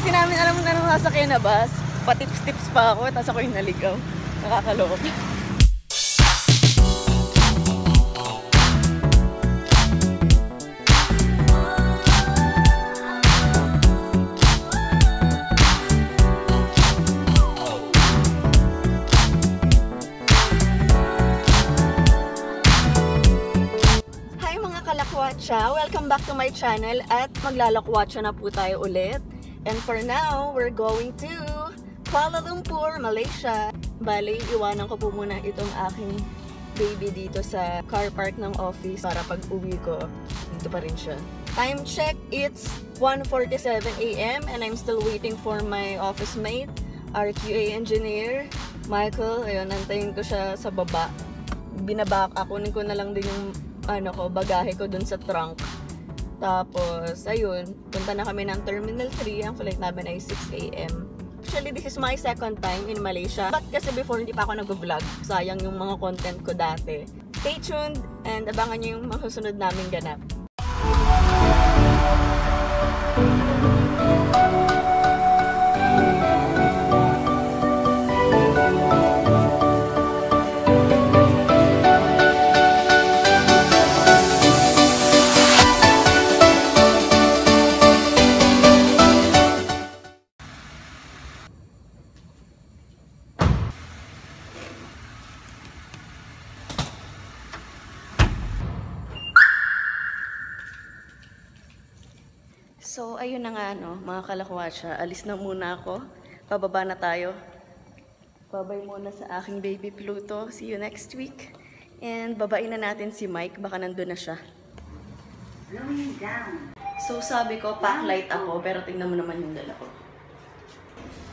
kasi namin alam na nung sasakyan na bus. Patips-tips pa ako, tapos ako yung naligaw. Nakakaloko. Kalakwatsa! Welcome back to my channel at maglalakwatsa na po tayo ulit. And for now, we're going to Kuala Lumpur, Malaysia. Bale, iwanan ko po muna itong aking baby dito sa car park ng office para pag uwi ko, dito pa rin siya. Time check, it's 1.47 a.m. and I'm still waiting for my office mate, our QA engineer, Michael. Ayun, nantayin ko siya sa baba. Binabak, kunin ko na lang din yung ano ko, bagahe ko dun sa trunk. Tapos, ayun, punta na kami ng Terminal 3. Ang flight namin ay 6 a.m. Actually, this is my second time in Malaysia. But kasi before, hindi pa ako nag-vlog. Sayang yung mga content ko dati. Stay tuned and abangan nyo yung mga susunod naming ganap. So, ayun na nga, no, mga kalakwatsa. Alis na muna ako. Pababa na tayo. Babay muna sa aking baby Pluto. See you next week. And babain na natin si Mike. Baka nandun na siya. So, sabi ko, packlight ako. Pero tingnan mo naman yung dala ko.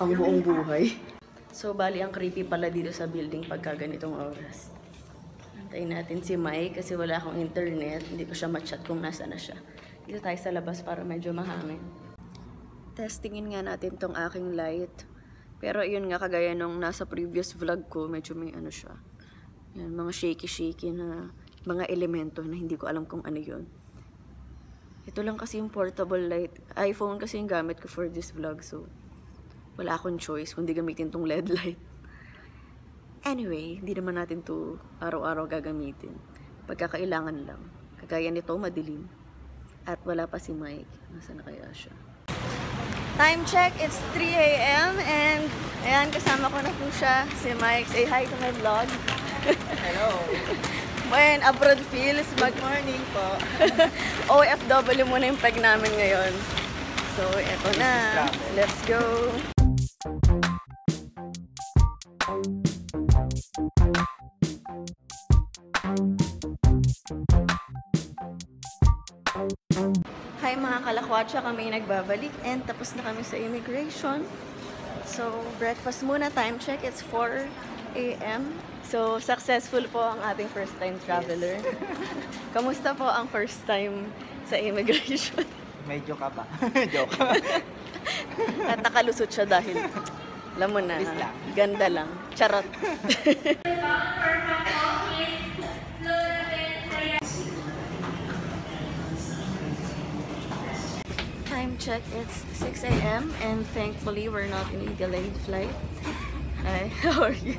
Ang buong buhay. So, bali ang creepy pala dito sa building pagka ganitong oras. Antayin natin si Mike kasi wala akong internet. Hindi ko siya ma-chat kung nasa na siya. Dito tayo sa labas para medyo mahangin. Testingin nga natin tong aking light. Pero yun nga, kagaya nung nasa previous vlog ko, medyo may ano siya. Yan, mga shaky-shaky na mga elemento na hindi ko alam kung ano yun. Ito lang kasi yung portable light. iPhone kasi yung gamit ko for this vlog, so wala akong choice kundi gamitin tong LED light. Anyway, hindi naman natin to araw-araw gagamitin. Pagkakailangan lang. Kagaya nito, madilim. At wala pa si Mike. Nasaan na kaya siya? Time check, it's 3 a.m. And ayan, kasama ko na po siya, si Mike. Say hi to my vlog. Hello. When abroad feels, mag morning po. OFW muna yung peg namin ngayon. So, eto na. Let's go. Mga kalakwatsa, kami nagbabalik and tapos na kami sa immigration. So, breakfast muna. Time check, it's 4 a.m. So, successful po ang ating first time traveler. Kamusta po ang first time sa immigration? Medyo ka ba? Joke. At nakalusot siya dahil, alam mo na, ganda lang. Charot. Check, it's 6 a.m. and thankfully we're not in a delayed flight. Hi, how are you?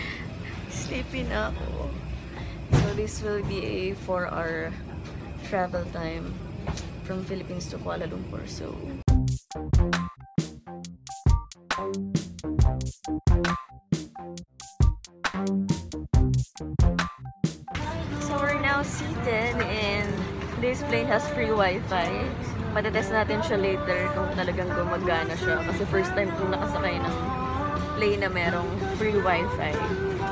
Sleeping ako. So this will be a 4-hour travel time from Philippines to Kuala Lumpur. So So we're now seated and this plane has free wifi. Matetest natin siya later kung talagang gumagana siya. Kasi first time kong nakasakay ng plane na merong free wifi.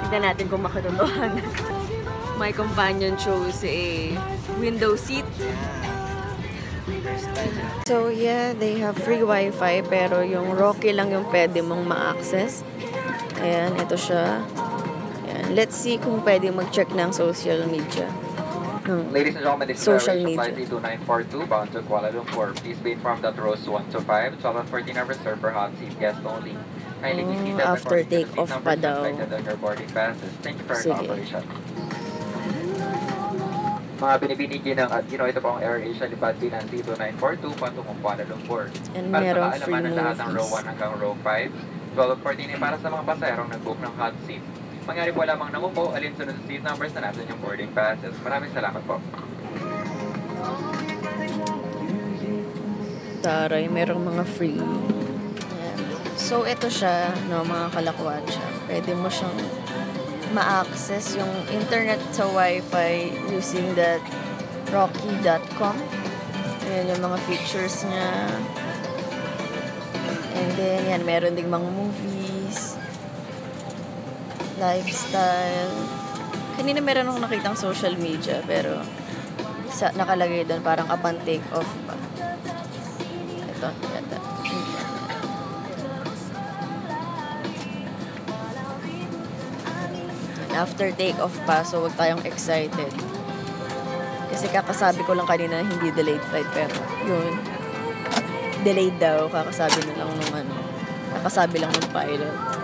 Tignan natin kung makatotohanan. My companion chose a window seat. So yeah, they have free wifi pero yung Rocky lang yung pwede mong ma-access. Ayan, ito siya. Ayan. Let's see kung pwede mag-check ng social media. Ng Ladies and gentlemen, this is Social media. Flight 2942 bound to Kuala Lumpur. Please be informed that rows 1 to 5, 12 and 14 are reserved for hot seat guests only. Kindly be seated after according to the take seat off numbers pa daw. Thank you for your cooperation. Mga binibinigyan ng at you know, ito po ang Air Asia Lipat Binanti 2942 patungong Kuala Lumpur. And Para merong sa free kaalaman ng lahat ng row movies. 1 hanggang row 5, 1214 ay para sa mga pasaherong nag-book ng hot seat. Mangyari po lamang nangupo, alin sunod sa seat numbers na natin yung boarding passes. Maraming salamat po. Taray, merong mga free. Ayan. So, ito siya, no, mga kalakwatsa. Pwede mo siyang ma-access yung internet sa wifi using that rocky.com. Ayan yung mga features niya. And then, yan, meron ding mga movies, lifestyle. Kanina meron akong nakitang social media, pero sa, nakalagay doon parang upon take off pa. Ito, ito. After take off pa, so huwag tayong excited. Kasi kakasabi ko lang kanina na hindi delayed flight, pero yun. Delayed daw, kakasabi na lang nung ano. Kakasabi lang ng pilot.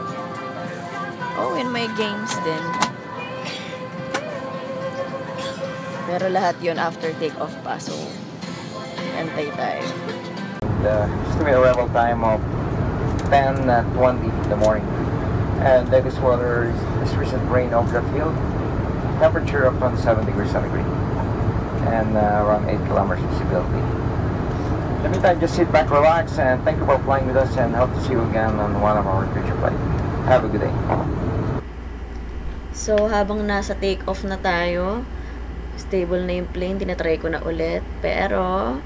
Oh, in my games din. Pero lahat yun after take off pa, so antay tayo. the estimated arrival time of 10:20 in the morning. And that is weather is recent rain over the field. Temperature of 27 degrees centigrade. And uh, around 8 kilometers visibility. In the meantime, just sit back, relax, and thank you for flying with us and hope to see you again on one of our future flights. Have a good day. So, habang nasa take off na tayo, stable na yung plane, tinatry ko na ulit. Pero,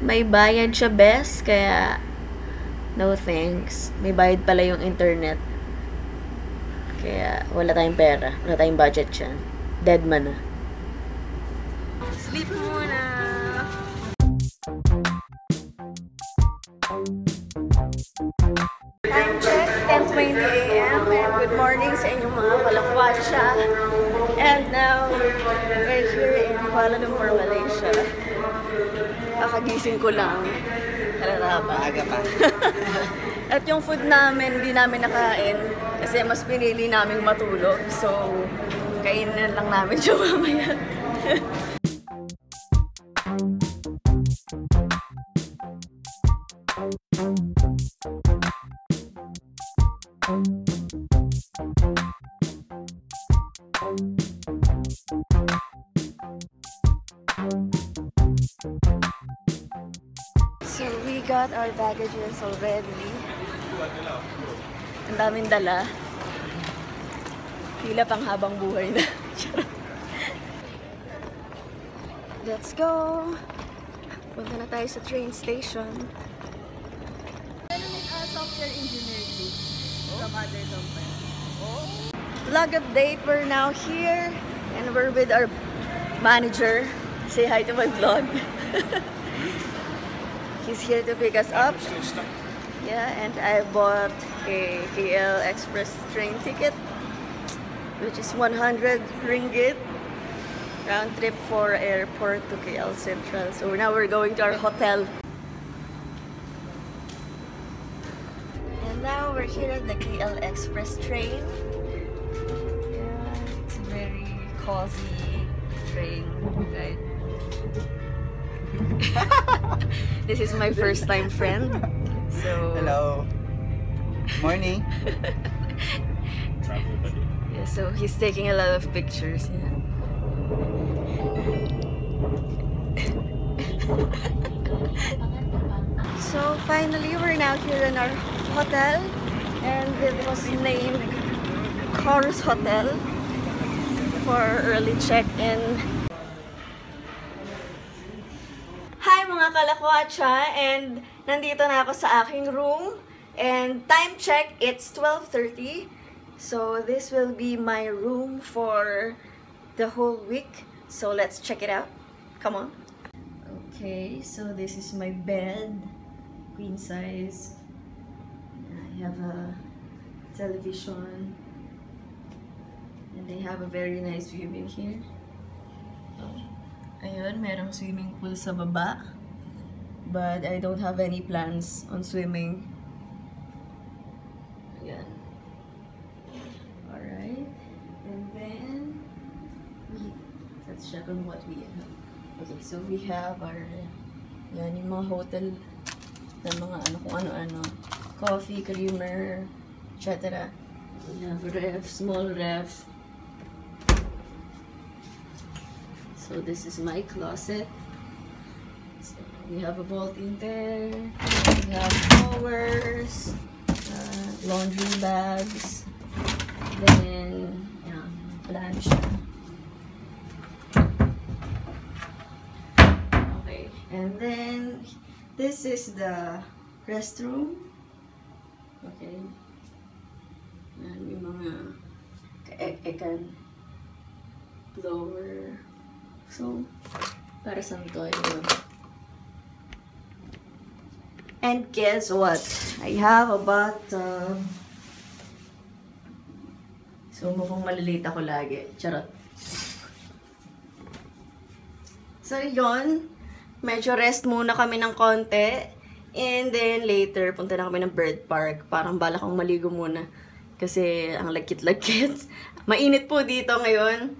may bayad siya best, kaya no thanks. May bayad pala yung internet. Kaya wala tayong pera, wala tayong budget dyan. Dead man na. Sleep muna! Kalakwasya. And now, we're here in Kuala Lumpur, Malaysia. Kakagising ko lang. Kararaba. Maaga pa. At yung food namin, hindi namin nakain kasi mas pinili namin matulog. So, kainan lang namin siya mamaya. got our baggages already. Ang daming dala. Tila pang habang buhay na. Let's go! Punta na tayo sa train station. software engineer group from other company. Vlog update, we're now here and we're with our manager. Say hi to my vlog. He's here to pick us up. Yeah, and I bought a KL Express train ticket, which is 100 ringgit round trip for airport to KL Central. So now we're going to our hotel. And now we're here at the KL Express train. Yeah, it's a very cozy train ride. this is my first time friend. So Hello. Morning. Yeah, so he's taking a lot of pictures. Yeah. so finally, we're now here in our hotel, and it was named Chorus Hotel for early check-in. Kalakwatsa! And nandito na ako sa aking room. And time check, it's 12.30. So this will be my room for the whole week. So let's check it out. Come on. Okay, so this is my bed. Queen size. I have a television. And they have a very nice view in here. Ayun, merong swimming pool sa baba. But I don't have any plans on swimming. Ayan. Alright. And then, we- Let's check on what we have. Okay, so we have our, yan yung mga hotel na mga ano kung ano-ano. Coffee, creamer, etc. We have ref, small ref. So this is my closet. We have a vault in there. We have drawers, uh, laundry bags, then yeah, plancha. Okay, and then this is the restroom. Okay. Yan yung mga ka-ekan blower. So, para sa to. And guess what? I have a bathtub. So, mukhang malilate ako lagi. Charot. So, yon Medyo rest muna kami ng konti. And then, later, punta na kami ng bird park. Parang bala kong maligo muna. Kasi, ang lagkit-lagkit. Mainit po dito ngayon.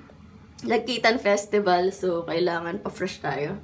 Lagkitan Festival. So, kailangan pa-fresh tayo.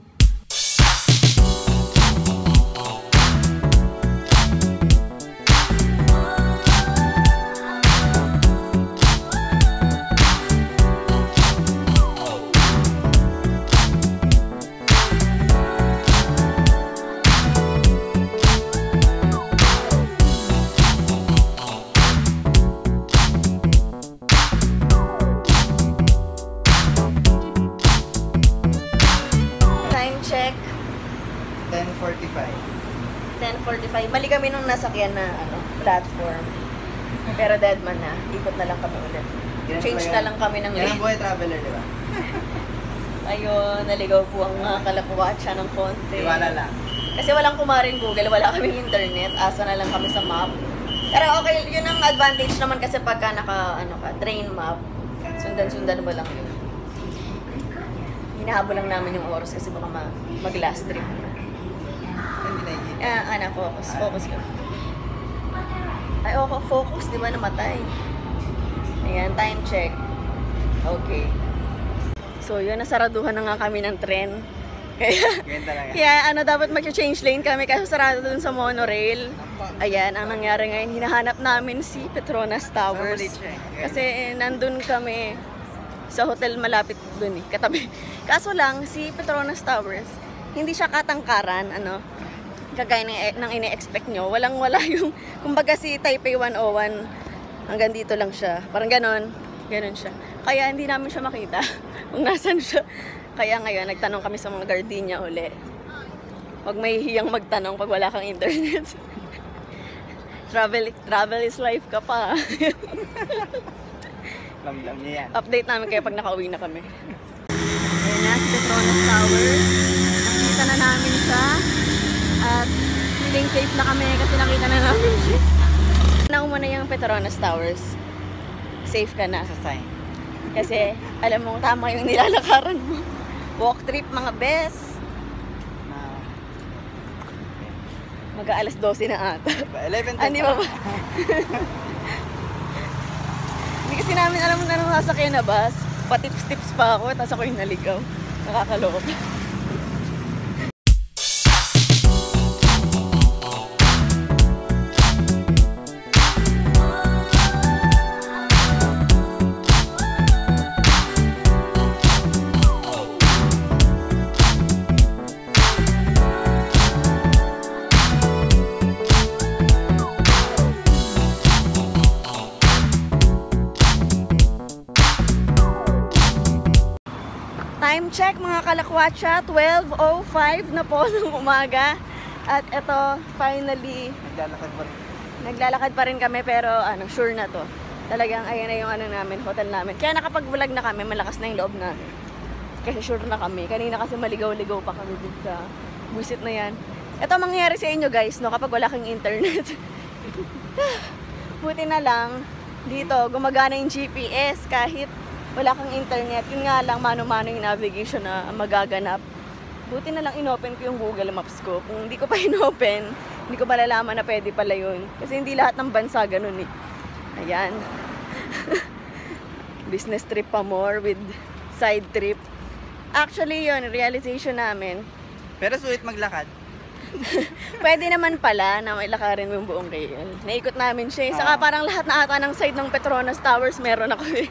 Ng Yan ang buhay traveler, di ba? Ayun, naligaw po ang mga kalakwatsa ng konti. Tiwala lang. Kasi walang kumarin Google, wala kaming internet. Asa na lang kami sa map. Pero okay, yun ang advantage naman kasi pagka naka, ano ka, train map, sundan-sundan mo lang yun. Hinahabol lang namin yung oras kasi baka ma- mag-last trip na. Hindi nakikita. Ah, ana, focus. Focus yun. Ay, okay, focus. Di ba namatay? Ayan, time check. Okay. So, yun, nasaraduhan na nga kami ng tren. Kaya, kaya ano, dapat mag-change lane kami kasi sarado dun sa monorail. Ayan, ang nangyari ngayon, hinahanap namin si Petronas Towers. Siya eh. Kasi nandun kami sa hotel malapit dun eh, katabi. Kaso lang, si Petronas Towers, hindi siya katangkaran, ano, kagaya ng, ng ine-expect nyo. Walang-wala yung, kumbaga si Taipei 101, hanggang dito lang siya. Parang ganon, ganon siya. Kaya hindi namin siya makita kung nasan siya. Kaya ngayon, nagtanong kami sa mga gardenia uli. Huwag may hiyang magtanong pag wala kang internet. travel, travel is life ka pa. Lamdam niya yan. Update namin kayo pag nakauwi na kami. Ayan na, si Petronas Tower. Nakita na namin siya. At feeling safe na kami kasi nakita na namin siya. Nauna mo na yung Petronas Towers. Safe ka na. Sa sign. Kasi alam mo, tama yung nilalakaran mo. Walk trip mga best. Na, Mag-aalas 12 na ata. 11 Ah, di ba ba? Hindi kasi namin alam na nung sasakyan na bus. Patips-tips pa ako, tapos ako yung naligaw. Nakakaloko. Kalakwatsa, 12.05 na po ng umaga. At ito, finally, Naglalakad pa rin. naglalakad pa rin kami pero ano, sure na to. Talagang ayan na yung ano namin, hotel namin. Kaya nakapag-vlog na kami, malakas na yung loob namin. Kasi sure na kami. Kanina kasi maligaw-ligaw pa kami dun sa visit na yan. Ito ang mangyayari sa inyo guys, no, kapag wala kang internet. Buti na lang, dito, gumagana yung GPS kahit wala kang internet. Yun nga lang, mano-mano yung navigation na magaganap. Buti na lang inopen ko yung Google Maps ko. Kung hindi ko pa inopen, hindi ko malalaman na pwede pala yun. Kasi hindi lahat ng bansa ganun eh. Ayan. Business trip pa more with side trip. Actually, yun, realization namin. Pero sulit maglakad. Pwede naman pala na may lakarin mo yung buong KL. Naikot namin siya. eh. Saka parang lahat na ata ng side ng Petronas Towers meron ako eh.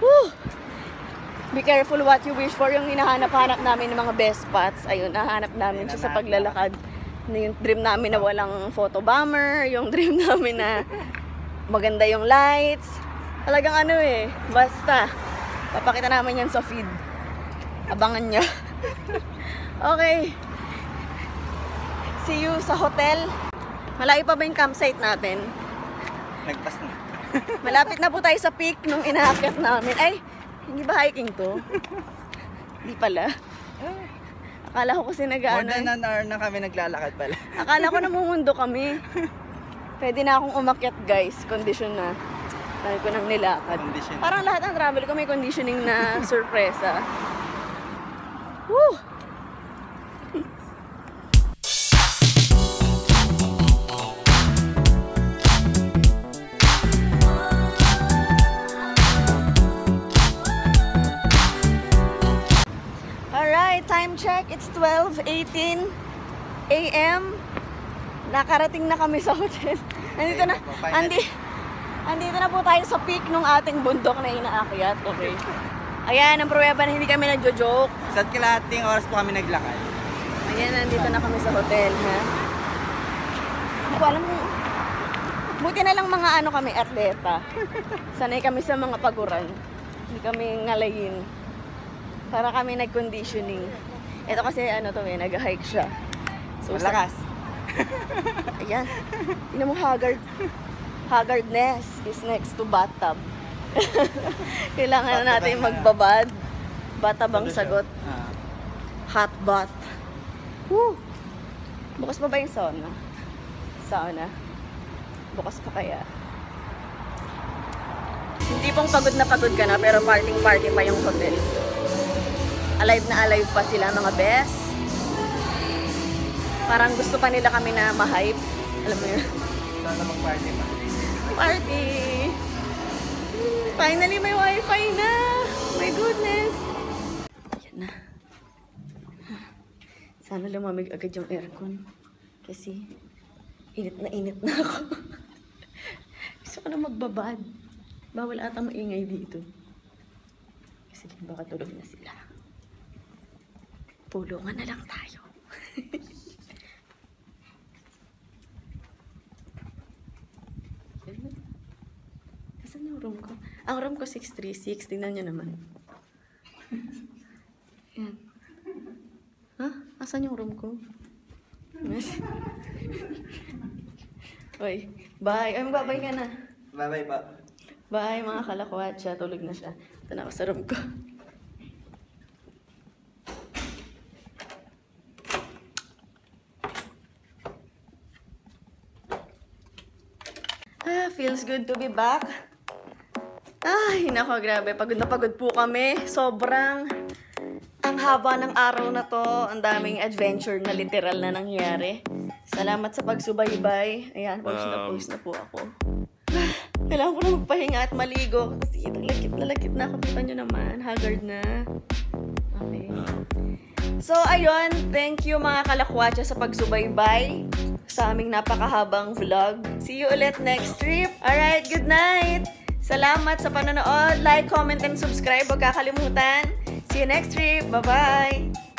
Woo! Be careful what you wish for. Yung hinahanap-hanap namin ng mga best spots. Ayun, nahanap namin siya sa paglalakad. Yung dream namin na walang photo bomber. Yung dream namin na maganda yung lights. Talagang ano eh, basta. Papakita namin yan sa feed. Abangan nyo. okay. See you sa hotel. Malayo pa ba yung campsite natin? Nagpas na. Malapit na po tayo sa peak nung inaakyat namin. Ay, hindi ba hiking to? Hindi pala. Akala ko kasi nag More than an hour na kami naglalakad pala. Akala ko namumundo kami. Pwede na akong umakyat guys. Condition na. Dahil ko nang nilakad. Condition. Parang lahat ng travel ko may conditioning na sorpresa. Woo! 12.18 a.m. Nakarating na kami sa hotel. Nandito na, andi, andito na po tayo sa peak ng ating bundok na inaakyat. Okay. Ayan, ang pruweba na hindi kami nagjo-joke. Sa kalahating oras po kami naglakad. Ayan, nandito na kami sa hotel, ha? Hindi ko alam kung... Buti na lang mga ano kami, atleta. Sanay kami sa mga paguran. Hindi kami ngalayin. Para kami nag-conditioning. Ito kasi ano to eh, nag-hike siya. So, Malakas. Ayan. Tingnan mo, haggard. Haggardness is next to bathtub. Kailangan na natin magbabad. Bathtub ang sagot. Ah. Hot bath. Woo! Bukas pa ba yung sauna? Sauna. Bukas pa kaya? Hindi pong pagod na pagod ka na, pero parting party pa yung hotel. Alive na alive pa sila, mga best. Parang gusto pa nila kami na ma-hype. Alam mo yun? Sana mag-party pa. Party! Finally, may wifi na! My goodness! Yan na. Sana lumamig agad yung aircon. Kasi, init na init na ako. Gusto ko na magbabad. Bawal ata maingay dito. Kasi baka tulog na sila. Pulungan na lang tayo. Asan yung room ko? Ang room ko 636. Tingnan nyo naman. Yan. Ha? Asan yung room ko? Oy, bye. Ay, babay ka na. Bye-bye pa. Bye, mga kalakwat siya. Tulog na siya. Ito na ako sa room ko. Ah, feels good to be back. Ay, nako, grabe. Pagod na pagod po kami. Sobrang ang haba ng araw na to. Ang daming adventure na literal na nangyari. Salamat sa pagsubaybay. Ayan, pawis na pawis na po ako. Kailangan ko na magpahinga at maligo. Kasi lakit na lakit na. Kita nyo naman. Haggard na. Okay. So, ayun. Thank you mga kalakwatsa sa pagsubaybay sa aming napakahabang vlog. See you ulit next trip. Alright, good night! Salamat sa panonood. Like, comment, and subscribe. Huwag kakalimutan. See you next trip. Bye-bye!